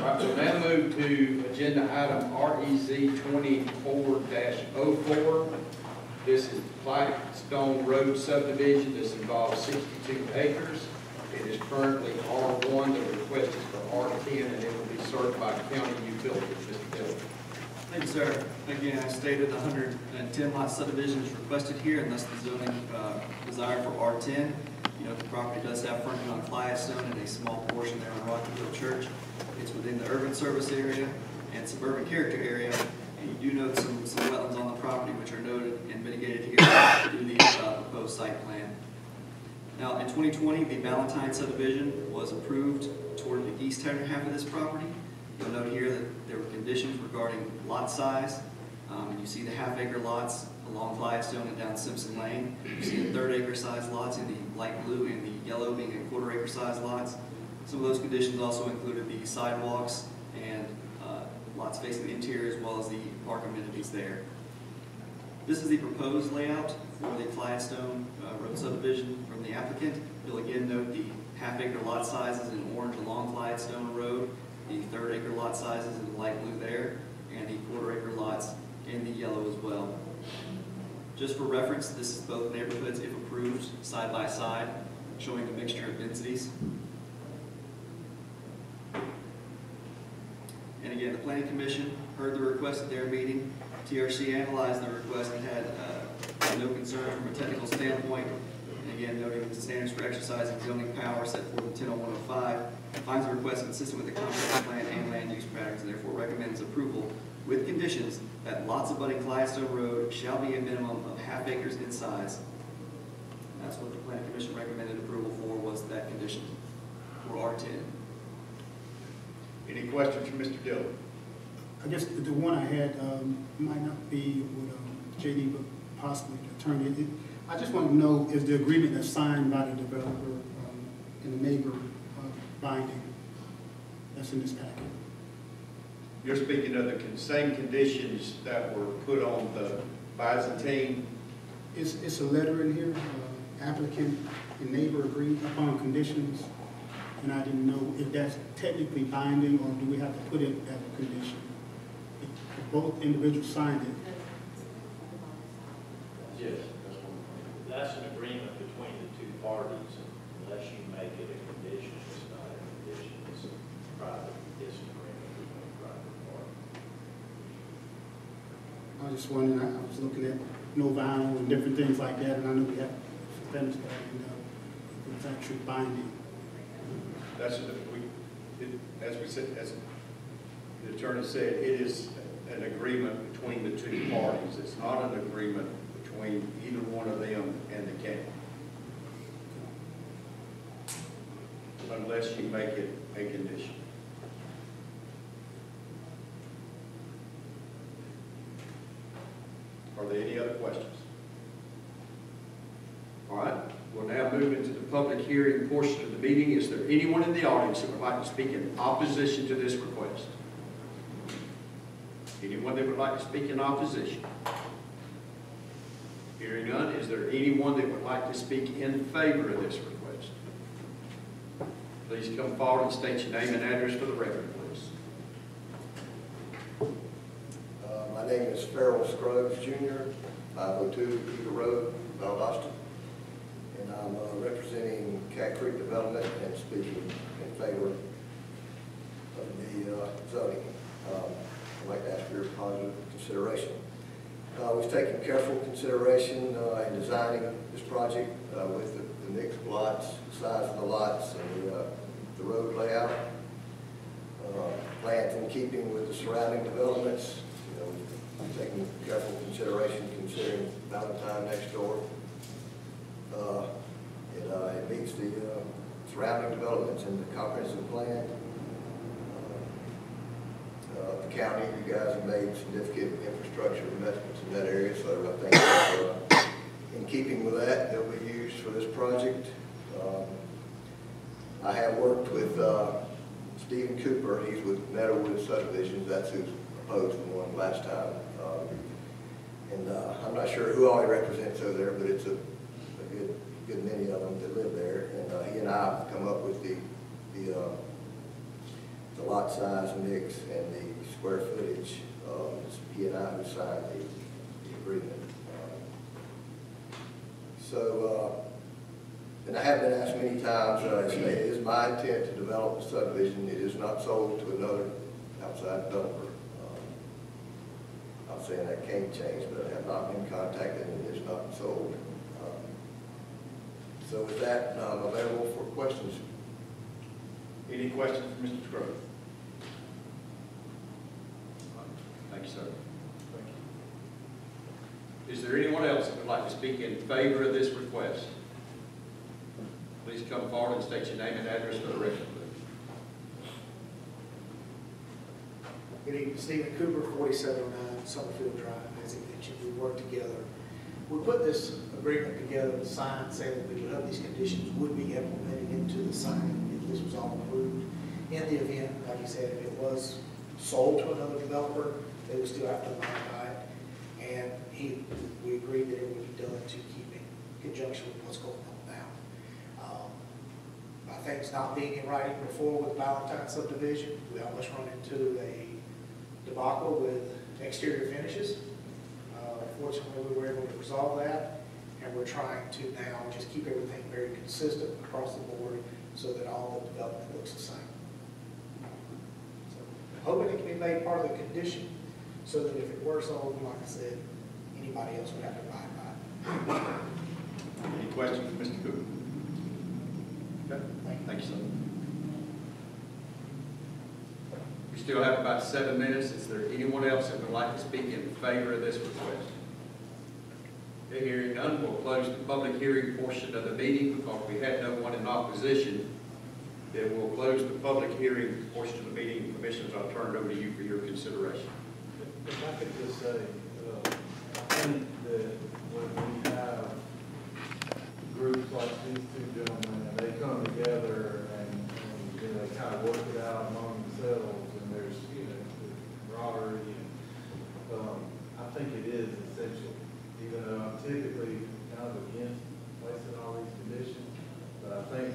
All right, we'll now move to agenda item REZ twenty-four 4 This is Clyattstone Road subdivision. This involves sixty-two acres. It is currently R one. The request is for R ten, and it will be served by county utilities. Mr. Dillard. Thank you, sir. Again, I stated 110 lot subdivision is requested here, and thus the zoning uh, desire for R10. You know, the property does have frontage on Clyattstone and a small portion there on Rockyville Church. It's within the urban service area and suburban character area. And you do note some, some wetlands on the property which are noted and mitigated here through the uh, proposed site plan. Now, in 2020, the Valentine subdivision was approved toward the eastern half of this property. You'll note here that there were conditions regarding lot size. Um, You see the half acre lots along Clyattstone and down Simpson Lane. You see the third acre size lots in the light blue and the yellow being a quarter acre size lots. Some of those conditions also included the sidewalks and uh, lots facing the interior as well as the park amenities there. This is the proposed layout for the Clyattstone uh, Road subdivision from the applicant. You'll again note the half acre lot sizes in orange along Clyattstone Road, the third acre lot sizes in light blue there, and the quarter acre lots in the yellow as well. Just for reference, this is both neighborhoods, if approved, side by side, showing a mixture of densities. And again, the planning commission heard the request at their meeting. TRC analyzed the request and had uh, no concern from a technical standpoint. And again, noting the standards for exercising zoning power set forth in 10105, finds the request consistent with the comprehensive plan and land use patterns, and therefore recommends approval with conditions that lots of abutting Clyattstone Road shall be a minimum of half acres in size. That's what the planning commission recommended approval for, was that condition for R10. Any questions from Mr. Dillard? I guess the the one I had um, might not be with um, JD, but possibly the attorney. It- I just want to know, is the agreement that's signed by the developer um, and the neighbor uh, binding that's in this packet? You're speaking of the same conditions that were put on the Byzantine. It's, it's a letter in here, uh, applicant and neighbor agreed upon conditions, and I didn't know if that's technically binding, or do we have to put it as a condition? If if both individuals signed it, Yes, that's one. That's an agreement between the two parties, unless you make it a condition, it's not a condition, it's a private, it's an agreement between private parties. Just wondering, I I was looking at no vinyl and different things like that, and I know we have fence that, and, it's actually binding. That's, a- we, it- as we said, as the attorney said, it is an agreement between the two parties. It's not an agreement between either one of them and the county. Unless you make it a condition. Are there any other questions? All right, we'll now move into the public hearing portion of the meeting. Is there anyone in the audience that would like to speak in opposition to this request? Anyone that would like to speak in opposition? Hearing none, is there anyone that would like to speak in favor of this request? Please come forward and state your name and address for the record, please. Uh, My name is Farrell Scruggs Jr., 502 Eagle Road, Valdosta. And I'm uh, representing Cat Creek Development and speaking in favor of the uh, zoning. Um, I'd like to ask for your positive consideration. Uh, We've taken careful consideration uh, in designing this project uh, with the the mixed lots, the size of the lots, and the, uh, the road layout uh, in keeping with the surrounding developments. Taken careful consideration considering Valentine next door. Uh, It, uh, it meets the uh, surrounding developments in the comprehensive plan. Uh, The county, you guys have made significant infrastructure investments in that area, so I think uh, in keeping with that, they'll be used for this project. Um, I have worked with uh, Stephen Cooper, he's with Meadowwood Subdivisions, that's who's opposed the one last time. Um, And uh, I'm not sure who all he represents over there, but it's a a good, good many of them that live there. And uh, he and I have come up with the, the uh, the lot size mix and the square footage. Um, It's P and I who signed the the agreement. Uh, So, uh, and I have been asked many times, uh, it is my intent to develop a subdivision. It is not sold to another outside developer. Saying that can't change, but I have not been contacted and it is not sold. Um, So with that, available for questions. Any questions for Mr. Scruggs? Thank you, sir. Thank you. Is there anyone else that would like to speak in favor of this request? Please come forward and state your name and address for the record. Good evening, Stephen Cooper, forty-seven oh nine Summerfield Drive, as he mentioned, we worked together. We put this agreement together, the sign saying that we would have these conditions would be implemented into the sign if this was all approved. In the event, like you said, if it was sold to another developer, they would still have to by it. And he, we agreed that it would be done to keep in conjunction with what's going on now. Um, by things not being in writing before with Valentine subdivision, we almost run into a debacle with exterior finishes. Uh, Fortunately, we were able to resolve that, and we're trying to now just keep everything very consistent across the board so that all the development looks the same. So, I'm Hoping it can be made part of the condition, so that if it were sold, like I said, anybody else would have to abide by it. Any questions for Mr. Cooper? Okay, Thank you. thank you, sir. We still have about seven minutes. Is there anyone else that would like to speak in favor of this request? Okay, hearing none, we'll close the public hearing portion of the meeting because we had no one in opposition. Then we'll close the public hearing portion of the meeting. Commissioners, I'll turn it over to you for your consideration. If I could just say, uh, I think that when we have groups like these two gentlemen, they come together and, and, you know, they kind of work it out among themselves, and there's, you know, the camaraderie, and, um, I think it is essential, even though I'm typically kind of against placing all these conditions, but I think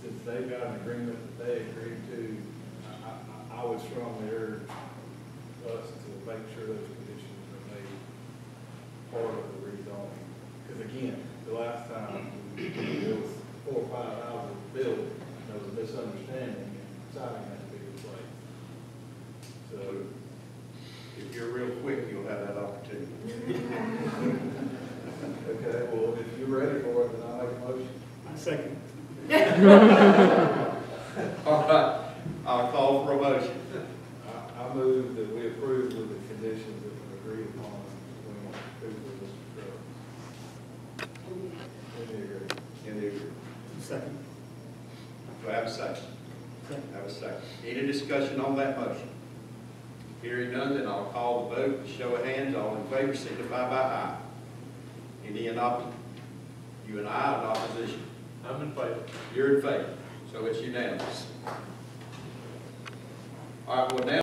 since they've got an agreement that they agreed to, I, I, I would strongly urge us to make sure those conditions are made part of the rezoning. Because again, the last time, it was four or five houses built, there was a misunderstanding, and siding had to be replaced. So, If you're real quick, you'll have that opportunity. okay, well, if you're ready for it, then I'll make a motion. I second. All right, I'll call for a motion. I, I move that we approve with the conditions that were agreed upon between Cooper and Mr. Scruggs. In the agreement. In the agreement. Second. Do I have a second? Second. Have a second. Any discussion on that motion? hearing none, then I'll call the vote. Show of hands, all in favor signify by aye. Any in opposition? You and I in opposition? I'm in favor. You're in favor, so it's unanimous. All right, well, now